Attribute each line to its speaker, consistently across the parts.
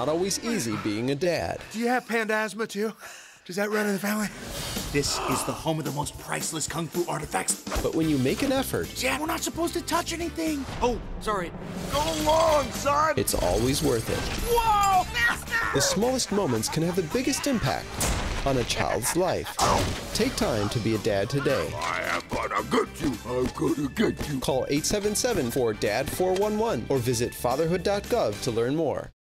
Speaker 1: It's not always easy being a dad.
Speaker 2: Do you have panda asthma too? Does that run in the family?
Speaker 3: This is the home of the most priceless kung fu artifacts.
Speaker 1: But when you make an effort,
Speaker 3: Dad, we're not supposed to touch anything. Oh, sorry.
Speaker 2: Go along, son!
Speaker 1: it's always worth it.
Speaker 2: Whoa! master!
Speaker 1: The smallest moments can have the biggest impact on a child's life. Take time to be a dad today.
Speaker 2: I am gonna get you. I'm gonna get you.
Speaker 1: Call 877 4 DAD 411 or visit fatherhood.gov to learn more.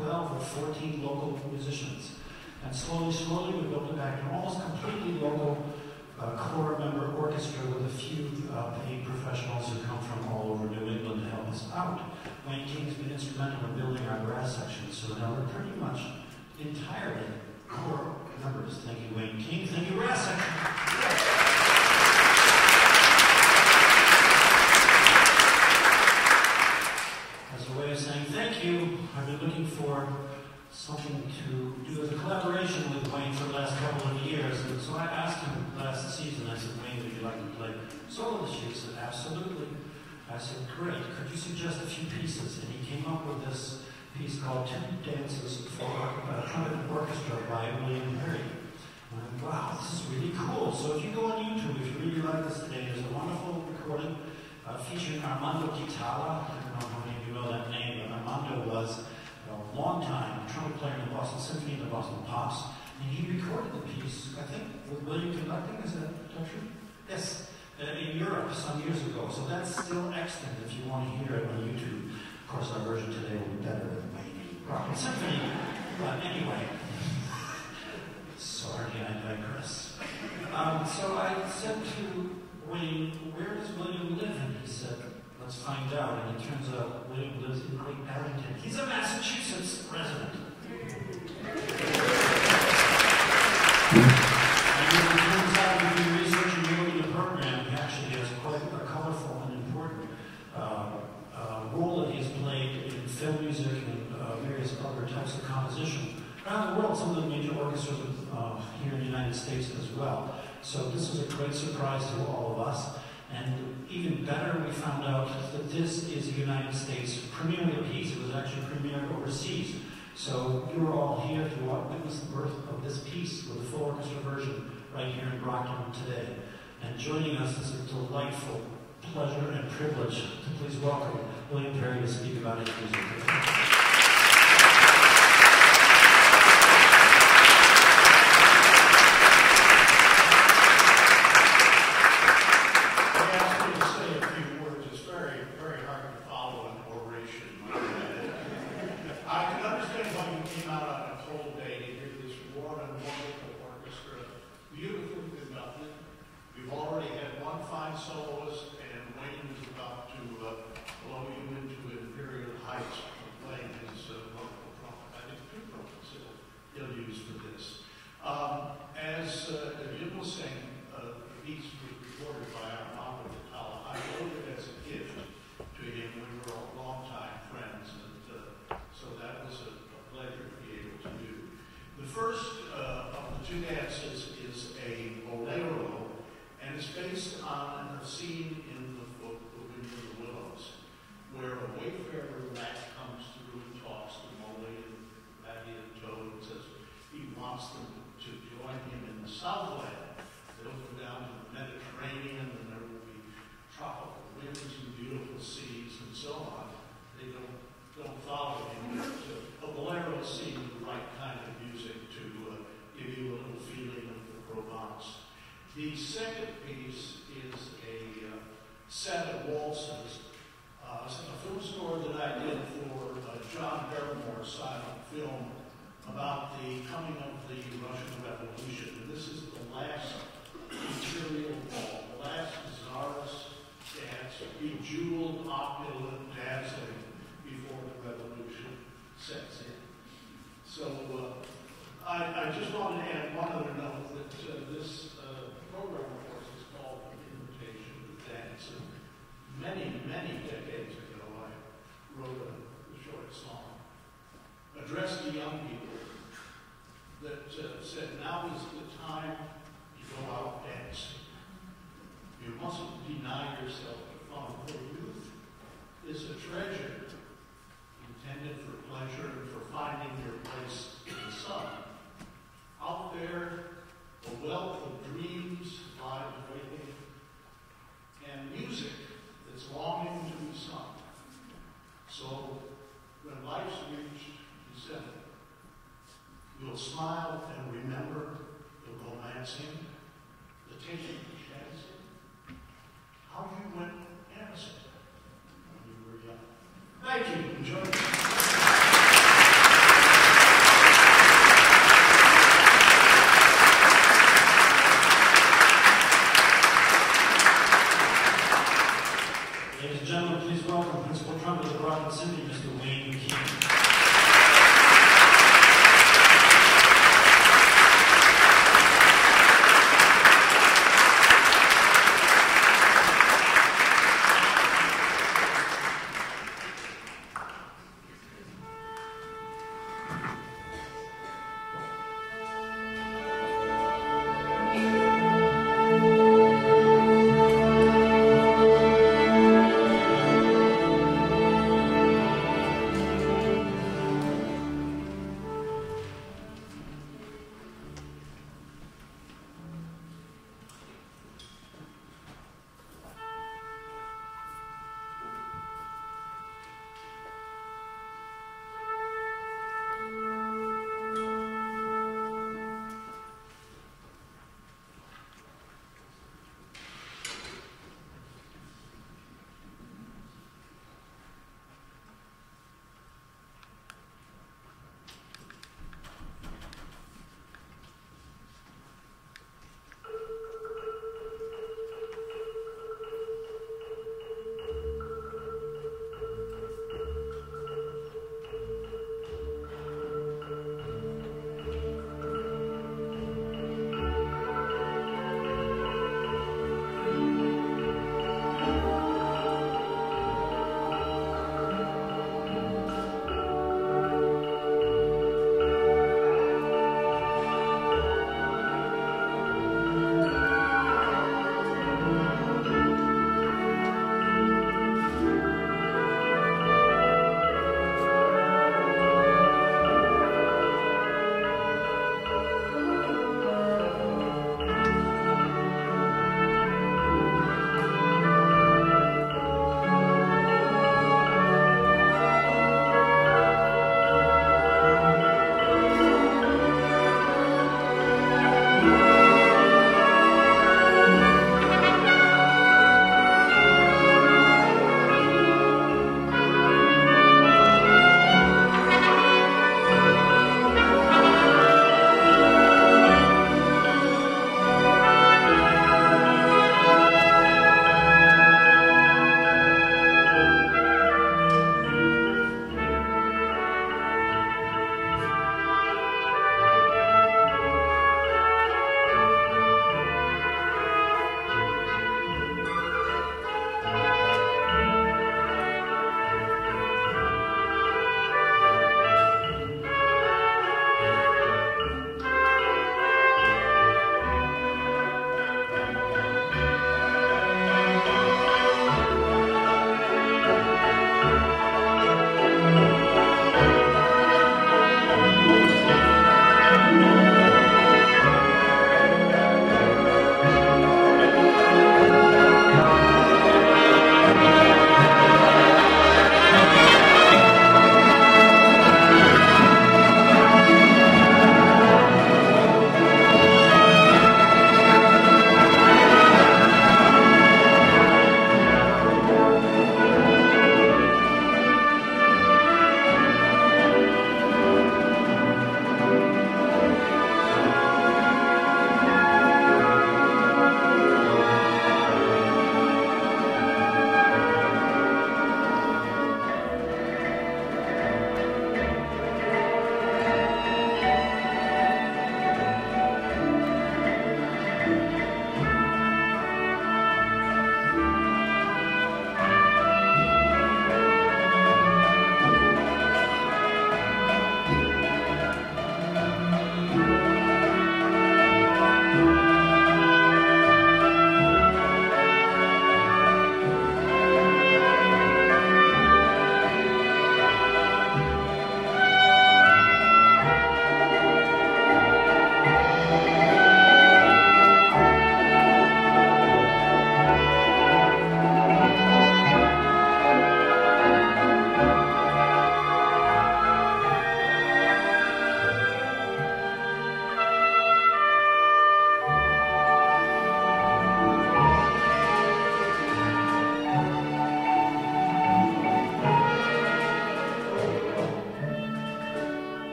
Speaker 4: 12 or 14 local musicians. And slowly, slowly, we built it back to an almost completely local uh, core member orchestra with a few uh, paid professionals who come from all over New England to help us out. Wayne King's been instrumental in building our brass section, so now we're pretty much entirely core members. Thank you, Wayne King. Thank you, brass section. As a way of saying thank you, I've looking for something to do as a collaboration with Wayne for the last couple of years. And so I asked him last season, I said, Wayne, would you like to play solo this year? He said, absolutely. I said, great. Could you suggest a few pieces? And he came up with this piece called Two Dances for a Trumpet Orchestra by William Perry. And I wow, this is really cool. So if you go on YouTube, if you really like this today, there's a wonderful recording uh, featuring Armando Ghitalla. I don't know how many of you know that name, but Armando was a long time trumpet player in the Boston Symphony and the Boston Pops. And he recorded the piece, I think, with William conducting, is that true? Yes, uh, in Europe some years ago. So that's still extant if you want to hear it on YouTube. Of course, our version today will be better than Wayne Brockton Symphony. But anyway, sorry, I digress. Um, so I said to Wayne, where does William live? And he said, let's find out. And it turns out William lives in Great Barrington. He's a Massachusetts resident. Film music and various other types of composition around the world, some of the major orchestras here in the United States as well. So this was a great surprise to all of us. And even better, we found out that this is a United States premiere piece. It was actually premiered overseas. So you're all here to witness the birth of this piece with a full orchestra version right here in Brockton today. And joining us is a delightful pleasure and privilege to please welcome William Perry to speak about his music.